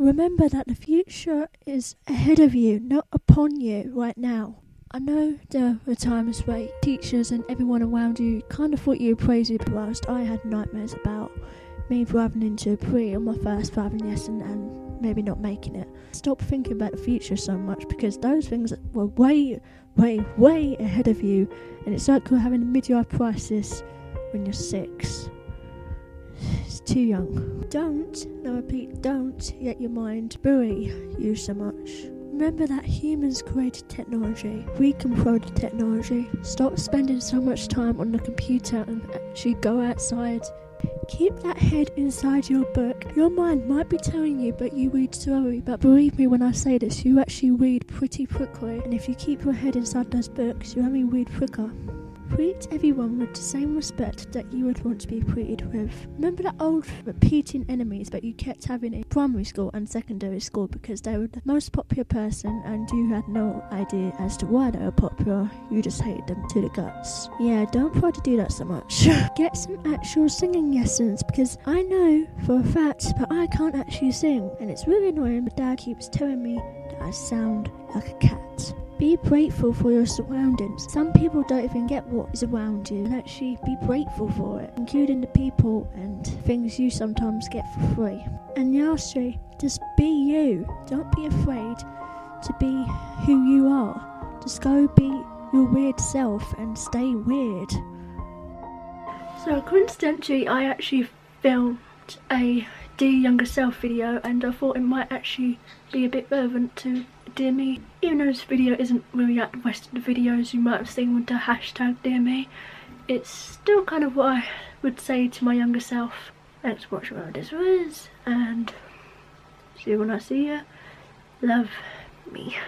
Remember that the future is ahead of you, not upon you right now. I know there were times where teachers and everyone around you kind of thought you were crazy, whilst I had nightmares about me driving into a pre on my first driving lesson and maybe not making it. Stop thinking about the future so much because those things were way, way, way ahead of you, and it's like you're having a midlife crisis when you're six. Too young. Don't, no, repeat, don't let your mind bury you so much. Remember that humans created technology. We control the technology. Stop spending so much time on the computer and actually go outside. Keep that head inside your book. Your mind might be telling you, but you read slowly. But believe me when I say this, you actually read pretty quickly. And if you keep your head inside those books, you only read quicker. Treat everyone with the same respect that you would want to be treated with. Remember the old repeating enemies that you kept having in primary school and secondary school because they were the most popular person and you had no idea as to why they were popular. You just hated them to the guts. Yeah, don't try to do that so much. Get some actual singing lessons because I know for a fact that I can't actually sing and it's really annoying. but dad keeps telling me that I sound like a cat. Be grateful for your surroundings. Some people don't even get what is around you, and actually be grateful for it, including the people and things you sometimes get for free. And lastly, just be you. Don't be afraid to be who you are. Just go be your weird self and stay weird. So coincidentally, I actually filmed a Dear Younger Self video and I thought it might actually be a bit relevant to Dear Me. Even though this video isn't really like the videos you might have seen with the hashtag Dear Me, it's still kind of what I would say to my younger self. Thanks for watching what this was and see you when I see you. Love me.